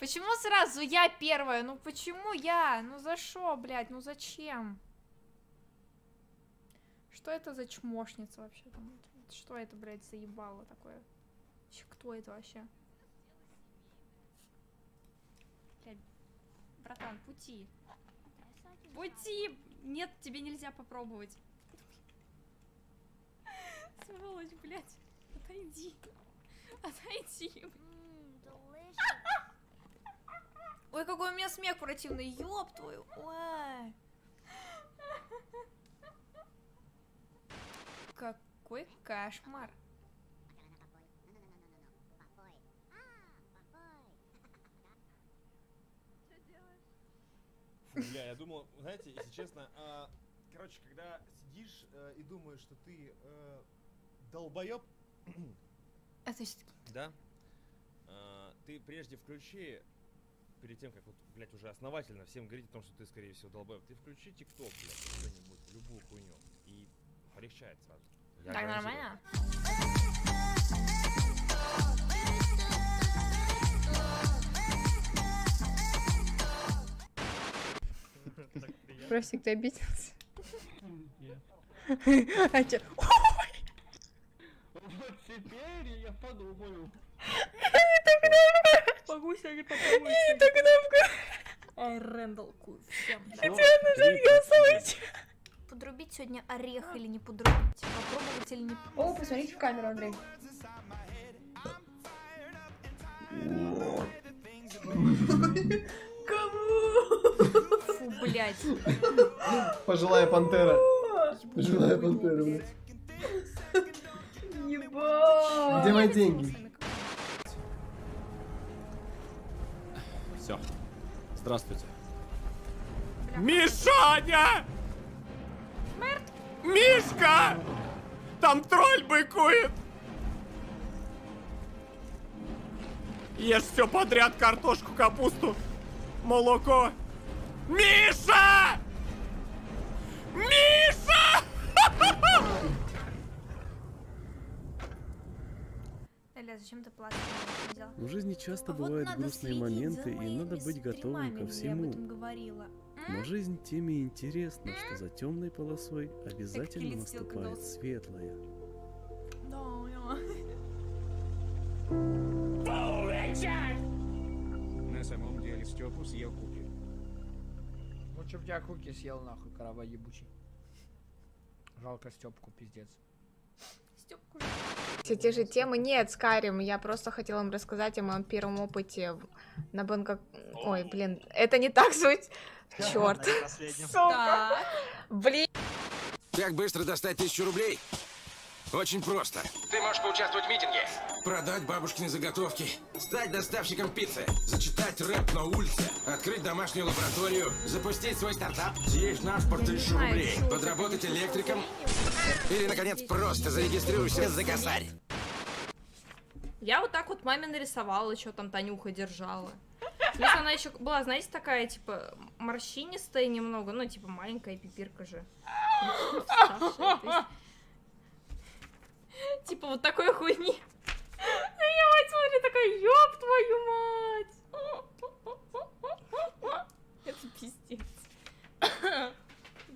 Почему сразу я первая? Ну почему я? Ну за что, блядь? Ну зачем? Что это за чмошница вообще? Что это, блядь, заебало такое? Кто это вообще? Блядь, братан, пути. Пути! Нет, тебе нельзя попробовать. Сволочь, блядь. Отойди. Отойди. Ой, какой у меня смех противный, ёб твою. Ой. Какой кошмар. Фу, бля, я думал, знаете, если честно, а, короче, когда сидишь э, и думаешь, что ты э, долбоеб, Это ж- да, а, ты прежде включи, перед тем, как вот, блядь, уже основательно всем говорить о том, что ты, скорее всего, долбоеб, ты включи ТикТок, блядь, что-нибудь, любую хуйню, и полегчает сразу. Я Так гарантирую. нормально? Простик, ты обиделся? А чё? Вот теперь я подумаю. Могу сегодня попробовать. Это кнопка. Ай, Рэндалл, ку- всем. Подрубить сегодня орех или не подрубить? Попробовать или не О, посмотрите в камеру, Андрей. Фу, блядь. Пожилая пантера. Пожилая пантера, блядь. Ебать. Где мои деньги? Здравствуйте. Мишаня! Мишка! Там тролль быкует! Ешь все подряд, картошку, капусту, молоко. Миша! Миша! Эля, зачем ты платишь? В жизни часто А вот бывают грустные моменты, и надо быть готовым ко всему. этом говорила. М? Но жизнь тем и интересна, что за темной полосой обязательно наступает светлая. На самом деле Степу съел куки. Лучше б тебя куки съел нахуй, карава ебучий. Жалко Степку, пиздец. Стёпку Все те же темы. Нет, Скарим, я просто хотела вам рассказать о моем первом опыте на Бангкок. Ой, блин, это не так суть. Черт. Сука. Блин. Как быстро достать тысячу рублей? Очень просто. Ты можешь поучаствовать в митинге. Продать бабушкины заготовки. Стать доставщиком пиццы. Зачитать рэп на улице. Открыть домашнюю лабораторию. Запустить свой стартап. Съесть наш по тысячу рублей. Подработать электриком. Или, наконец, просто зарегистрируйся за косарь. Я вот так вот маме нарисовала, что там Танюха держала. Если она еще была, знаете, такая, типа, морщинистая немного, ну, типа, маленькая пипирка же. Вставшая, то есть- Типа вот такой хуйни. А я мать смотри, такая, ёб твою мать. Это пиздец.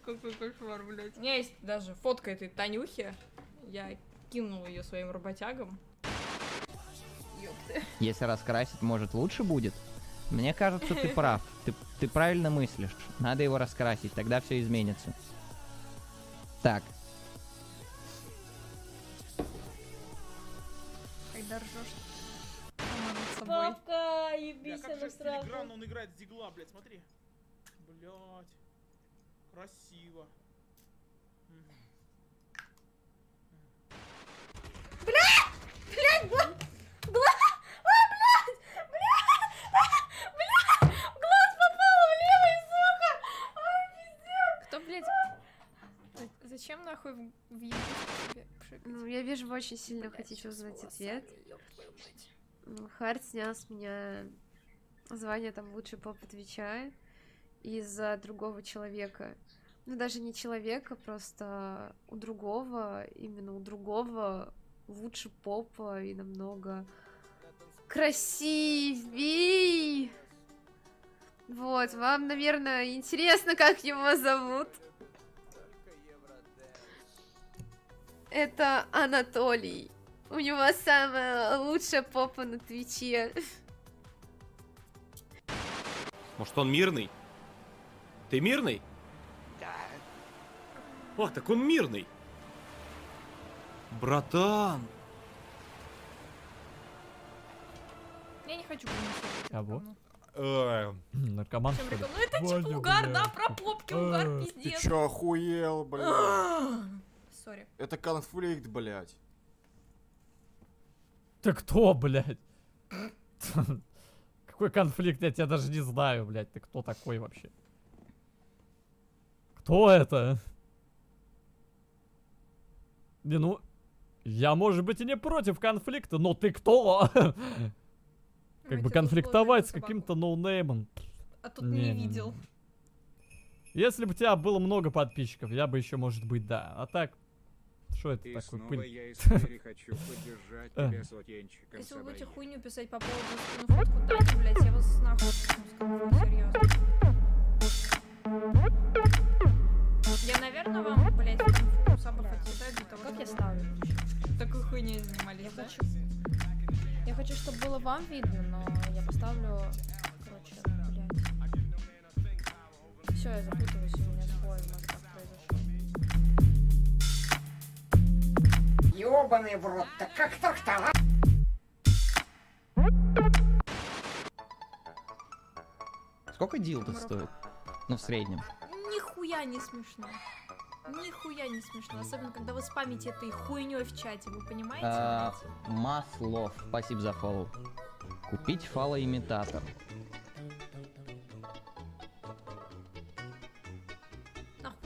Какой кошмар, блядь. У меня есть даже фотка этой Танюхи. Я кинула ее своим работягам. Ёпты. Если раскрасить, может, лучше будет? Мне кажется, ты прав. Ты, ты правильно мыслишь. Надо его раскрасить, тогда все изменится. Так, Когда ржешь сама над собой. Папка, Бля, ебись, как же филигранно он играет с дигла, блядь, смотри. Блядь. Красиво. Мгм. Кто, блядь? за- Зачем нахуй в, в ебучку тебе пшикать? Ну, я вижу, вы очень сильно Блядь, хотите узнать ответ. Ну, Харт снял с меня звание там лучший поп отвечает из-за другого человека. Ну, даже не человека, просто у другого, именно у другого лучше попа и намного красивей. Вот, вам, наверное, интересно, как его зовут. Это Анатолий. У него самая лучшая попа на Твиче. Может, он мирный? Ты мирный? Да. О, так он мирный. Братан. Я не хочу Кого? Э, Наркоман, что ли? Ну это типа угар, да, про попки угар, А, Ты пиздец. чё, охуел, блядь? Сори. Это конфликт, блядь. Ты кто, блядь? Какой конфликт? Я тебя даже не знаю, блядь. Ты кто такой вообще? Кто это? Не, ну... Я, может быть, и не против конфликта, но ты кто? Как бы конфликтовать с каким-то ноунеймом. А тут не видел. Если бы у тебя было много подписчиков, я бы еще, может быть, да. А так, что это И такое? снова пыль? я из хочу поддержать Э. тебя сотенчиком Если вы будете хуйню писать по поводу скину фотку Тани, блядь, я вас нахуй скину, серьезно. Я, наверное, вам, блядь, конфу сабов отчитаю для того, Как я ставлю? Такой хуйней занимались, Я да? хочу... Я хочу, чтобы было вам видно, но я поставлю... Короче, блядь. Все, я запуталась, Ёбаный в рот, да как так-то, а? Сколько дилда стоит? Ну, в среднем. Нихуя не смешно. Нихуя не смешно. Особенно, когда вы спамите этой хуйней в чате, вы понимаете? А? Маслов, спасибо за фоллоу. Купить фалоимитатор.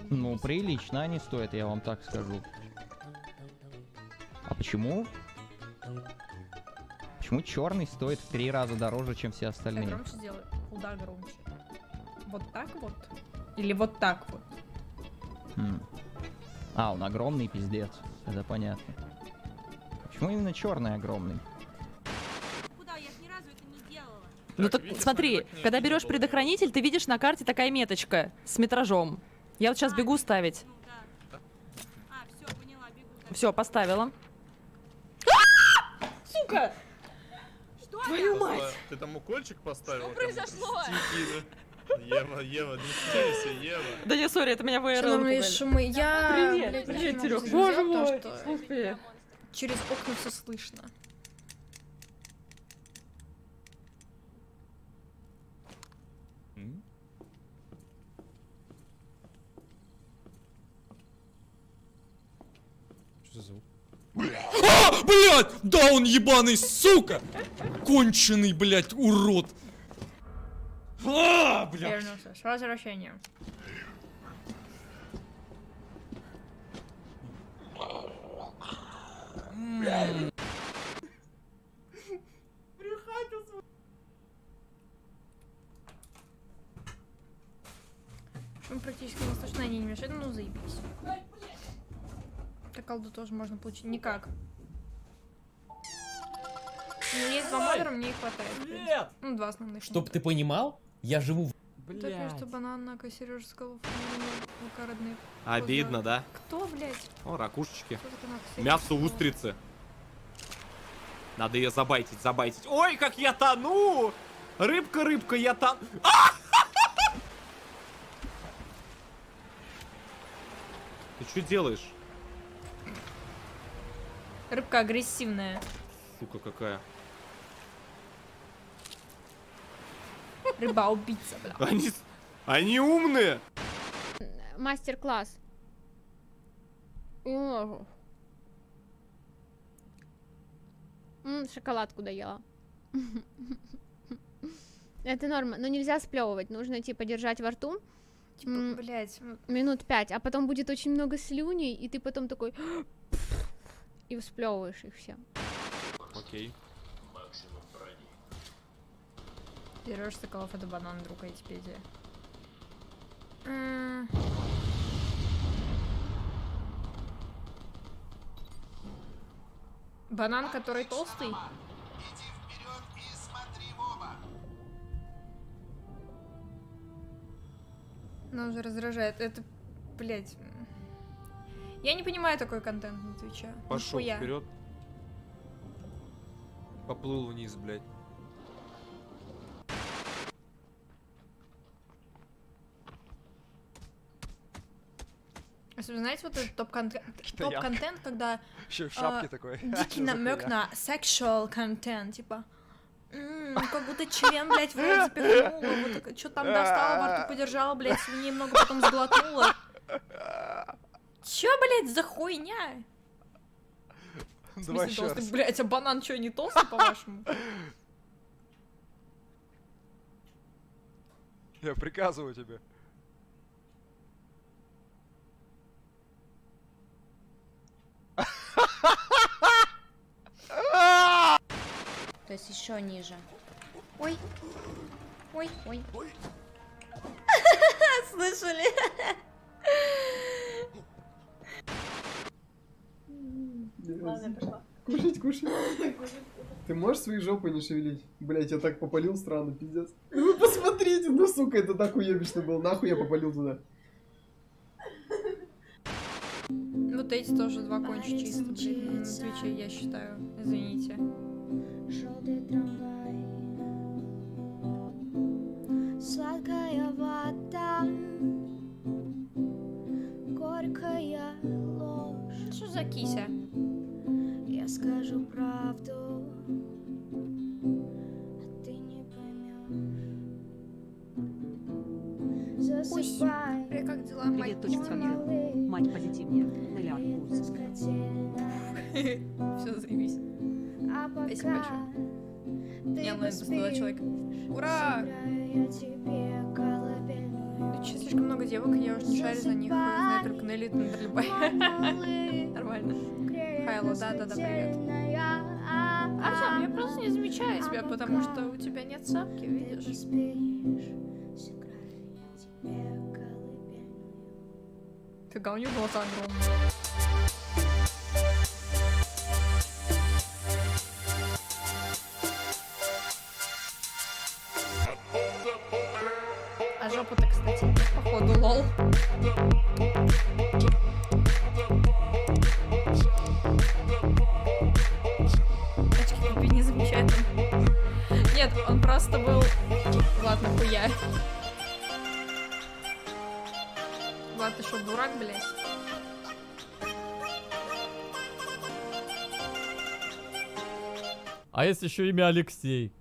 Ну, прилично они стоят, я вам так скажу. А почему? Почему черный стоит в три раза дороже, чем все Я остальные? громче сделаю. Куда громче? Вот так вот? Или вот так вот? М. А, он огромный пиздец. Это понятно. Почему именно черный огромный? Ну так смотри, когда берешь предохранитель, ты видишь на карте такая меточка с метражом. Я вот сейчас бегу ставить. Все, поставила. Сука! Твою мать! Ты там укольчик поставил? Что произошло? Ева, Ева, не стесняйся, Ева. Да не, сори, это меня ВРЛ напугали. шумы, я... Привет, привет, себе Боже мой, что слушай. Через окна все слышно. Блядь! Да он ебаный, сука! Конченый, блядь, урод! А, блядь! Вернулся. С возвращением. Шум практически не слышно, они не мешают, ну заебись. Так колду тоже можно получить. Никак. У меня есть два модера, мне их хватает. Нет! Ну, два основных. Чтоб ты понимал, я живу в... Так что банан, Сережа сказал, пока родные. Обидно, да? Кто, блядь? О, ракушечки. Мясо устрицы. Надо ее забайтить, забайтить. Ой, как я тону! Рыбка, рыбка, я тону. Ты что делаешь? Рыбка агрессивная. Сука какая. Рыба-убийца, бля. Они, они умные. Мастер-класс. Шоколадку доела. Это норма, но нельзя сплевывать, нужно типа держать во рту. Типа, блять. Минут пять, а потом будет очень много слюней, и ты потом такой и сплевываешь их все. Окей. Сереж Соколов это банан, друг Айтипедия. Банан, который толстый? Она уже раздражает. Это, блядь. Я не понимаю такой контент на Твиче. Пошел вперед. Поплыл вниз, блядь. Особенно, знаете, вот этот топ-контент, когда Ещё в шапке а, такой. дикий намек на sexual контент, типа «М, как будто член, блядь, в рот запихнула, вот что там достала, во рту подержала, блядь, свиней много потом сглотнула. Чё, блядь, за хуйня? В Давай смысле ещё толстый, раз. блядь, а банан что, не толстый, по-вашему? Я приказываю тебе. То есть еще ниже. Ой. Ой, ой. Слышали? Ладно, пошла. Кушать, кушать. Ты можешь свои жопы не шевелить? Блять, я так попалил странно, пиздец. Ну вы посмотрите, ну сука, это так уебищно было. Нахуй я попалил туда. Вот эти тоже два конча чисто, на Твиче, я считаю. Извините. Желтый трамвай Сладкая вода Горькая ложь Что за кися? Я скажу правду А ты не поймешь Засыпай как дела, Привет, точка. Мать позитивнее. Вкус. Все, заебись. Спасибо большое. Не, онлайн поставила человек. Ура! Че, слишком много девок, я уже не шарю за них. Знаю только Нелли и Тендерлибай. Нормально. Хайло, да-да-да, привет. Артем, я просто не замечаю тебя, потому что у тебя нет сапки, видишь? Фига, у него глаза огромные. Походу, лол. Очки купи, не замечает он. Нет, он просто был... Ладно, хуя. Влад, ты что, дурак, блядь? А есть еще имя Алексей.